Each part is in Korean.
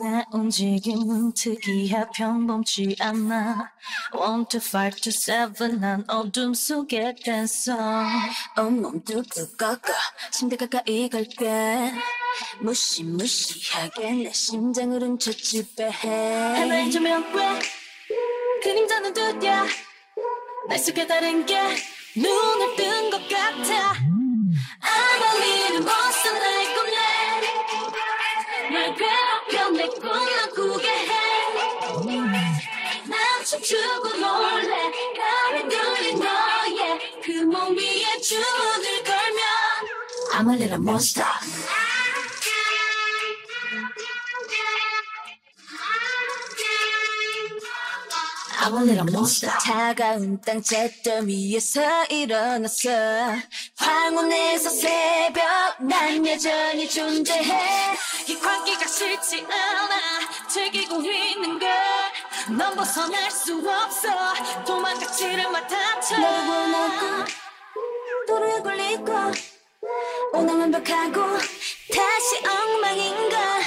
내 움직임은 특이해 평범치 않아. One to five to seven 난 어둠 속에 댄서. 온몸 두근거려 침대 가까이 갈게. 무시무시하게 내 심장을 훔쳐 지배해. 조명 왜? 그림자는 두드야 날 속에 다른 게 눈을 뜬 것 같아. I'm a little monster like a man 날 괴롭혀 내 꿈만 꾸게 해난 춤추고 놀래. 가면 들린 너의 그 몸 위에 주문을 걸면 I'm a little monster Little monster 차가운 땅 잿더미 위에서 일어났어. 황혼에서 새벽 난 여전히 존재해. 이 관계가 싫지 않아. 즐기고 있는 걸넌 벗어날 수 없어. 도망가지를 맡아쳐 너를 원하고 도로에 걸리고 오늘 완벽하고 다시 엉망인가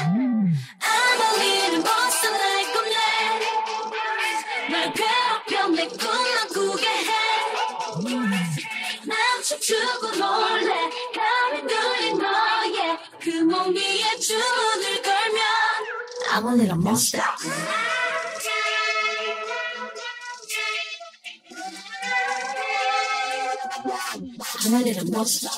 춤추고 놀래. 가면 들린 너의 그 몸 위에 주문을 걸면. I'm a little monster I'm a little monster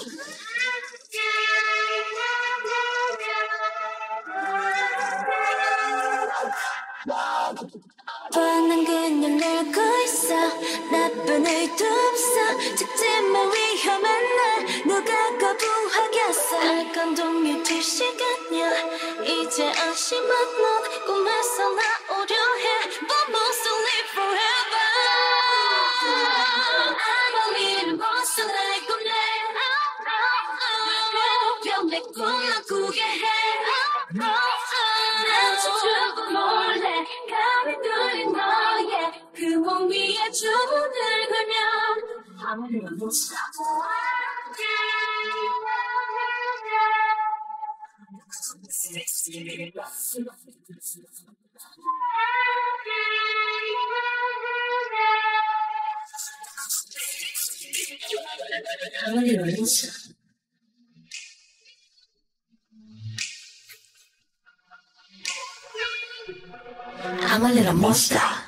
뻔한 그냥 놀고 있어. 나쁜 의도 없어. 죽지만 약간 동요될 시간이야 이제 안심한 넌 꿈에서 나오려 해 But must live forever I'm a little monster a man 괴롭혀 내 꿈만 꾸게 해난 춤추고 놀래 가면 들린 너의 그 몸 위에 주문을 걸면 monster I'm a I'm a little monster